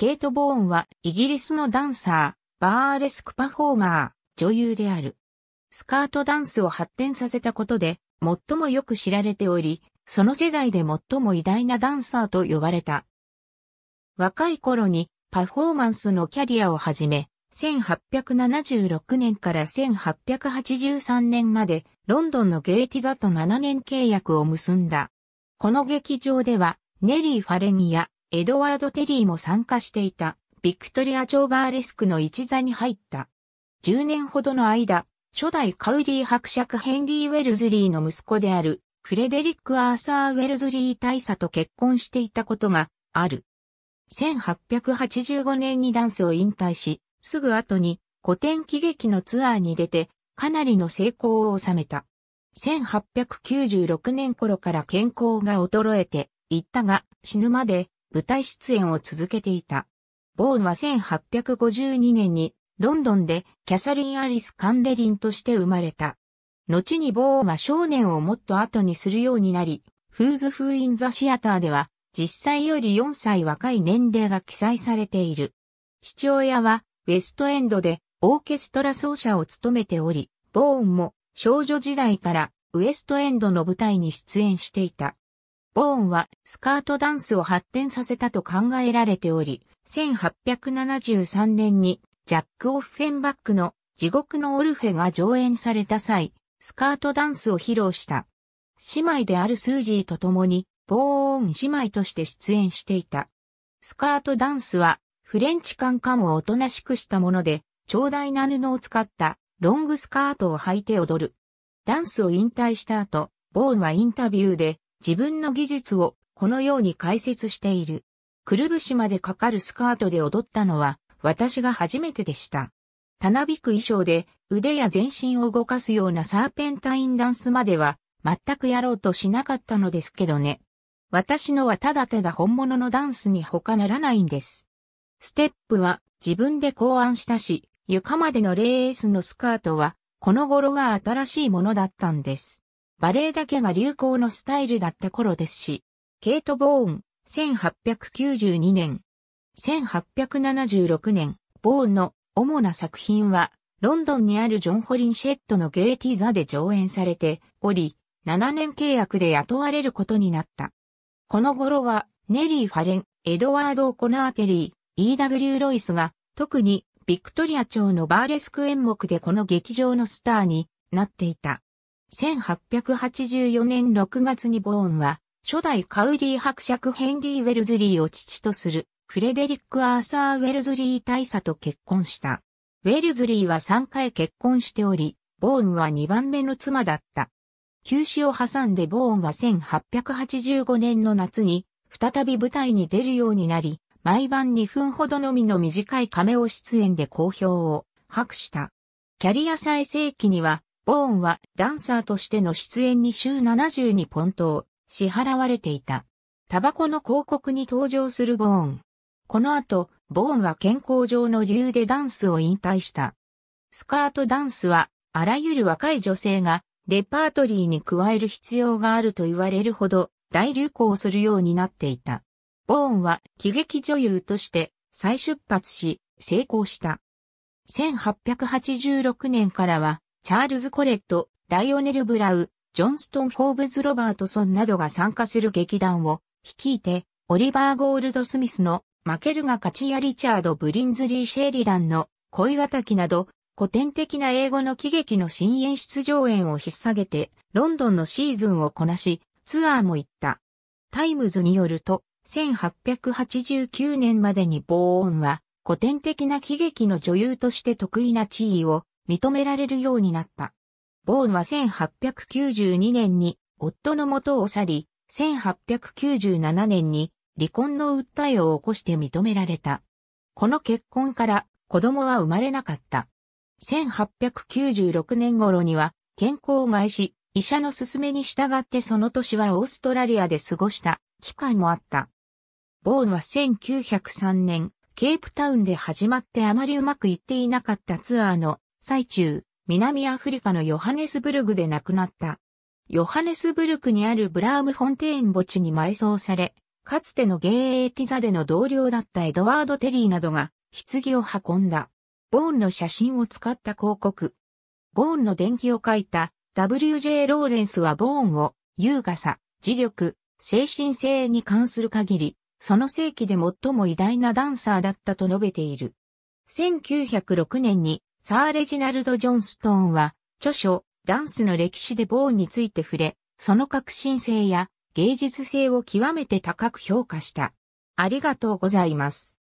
ケイト・ボーンはイギリスのダンサー、バーレスクパフォーマー、女優である。スカートダンスを発展させたことで、最もよく知られており、その世代で最も偉大なダンサーと呼ばれた。若い頃にパフォーマンスのキャリアを始め、1876年から1883年までロンドンのゲーティザと7年契約を結んだ。この劇場ではネリー・ファレニやエドワード・テリーも参加していたビクトリア・チョーバーレスクの一座に入った。10年ほどの間、初代カウリー伯爵ヘンリー・ウェルズリーの息子であるフレデリック・アーサー・ウェルズリー大佐と結婚していたことがある。1885年にダンスを引退し、すぐ後に古典喜劇のツアーに出て、かなりの成功を収めた。1896年頃から健康が衰えていったが、死ぬまで舞台出演を続けていた。ボーンは1852年にロンドンでキャサリン・アリス・カンデリンとして生まれた。後にボーンは少年をもっと後にするようになり、フーズ・フー・イン・ザ・シアターでは実際より4歳若い年齢が記載されている。父親はウェストエンドでオーケストラ奏者を務めており、ボーンも少女時代からウエストエンドの舞台に出演していた。ボーンはスカートダンスを発展させたと考えられており、1873年にジャック・オフフェンバックの地獄のオルフェが上演された際、スカートダンスを披露した。姉妹であるスージーと共に、ボーン姉妹として出演していた。スカートダンスはフレンチカンカンをおとなしくしたもので、長大な布を使ったロングスカートを履いて踊る。ダンスを引退した後、ボーンはインタビューで自分の技術をこのように解説している。くるぶしまでかかるスカートで踊ったのは私が初めてでした。たなびく衣装で腕や全身を動かすようなサーペンタインダンスまでは全くやろうとしなかったのですけどね。私のはただただ本物のダンスに他ならないんです。ステップは自分で考案したし、床までのレースのスカートは、この頃が新しいものだったんです。バレエだけが流行のスタイルだった頃ですし、ケイト・ボーン、1892年、1876年、ボーンの主な作品は、ロンドンにあるジョン・ホリンシェットのゲーティザで上演されており、7年契約で雇われることになった。この頃は、ネリー・ファレン、エドワード・コナーテリー、E.W. ロイスが特にビクトリア朝のバーレスク演目でこの劇場のスターになっていた。1884年6月にボーンは初代カウリー伯爵ヘンリー・ウェルズリーを父とするフレデリック・アーサー・ウェルズリー大佐と結婚した。ウェルズリーは3回結婚しており、ボーンは2番目の妻だった。休止を挟んでボーンは1885年の夏に再び舞台に出るようになり、毎晩2分ほどのみの短い亀を出演で好評を博した。キャリア最盛期には、ボーンはダンサーとしての出演に週72ポントを支払われていた。タバコの広告に登場するボーン。この後、ボーンは健康上の理由でダンスを引退した。スカートダンスは、あらゆる若い女性がレパートリーに加える必要があると言われるほど大流行するようになっていた。ボーンは喜劇女優として再出発し成功した。1886年からはチャールズ・コレット、ライオネル・ブラウ、ジョンストン・フォーブズ・ロバートソンなどが参加する劇団を率いて、オリバー・ゴールド・スミスの負けるが勝ちや、リチャード・ブリンズリー・シェーリダンの恋敵など古典的な英語の喜劇の新演出上演を引っ提げて、ロンドンのシーズンをこなし、ツアーも行った。タイムズによると、1889年までにボーンは古典的な喜劇の女優として特異な地位を認められるようになった。ボーンは1892年に夫の元を去り、1897年に離婚の訴えを起こして認められた。この結婚から子供は生まれなかった。1896年頃には健康を害し、医者の勧めに従ってその年はオーストラリアで過ごした機会もあった。ボーンは1903年、ケープタウンで始まってあまりうまくいっていなかったツアーの最中、南アフリカのヨハネスブルグで亡くなった。ヨハネスブルクにあるブラームフォンテーン墓地に埋葬され、かつてのゲイエティ座での同僚だったエドワード・テリーなどが棺を運んだ。ボーンの写真を使った広告。ボーンの伝記を書いた W.J. ローレンスはボーンを優雅さ、磁力、精神性に関する限り、その世紀で最も偉大なダンサーだったと述べている。1906年にサー・レジナルド・ジョンストーンは著書ダンスの歴史でボーンについて触れ、その革新性や芸術性を極めて高く評価した。ありがとうございます。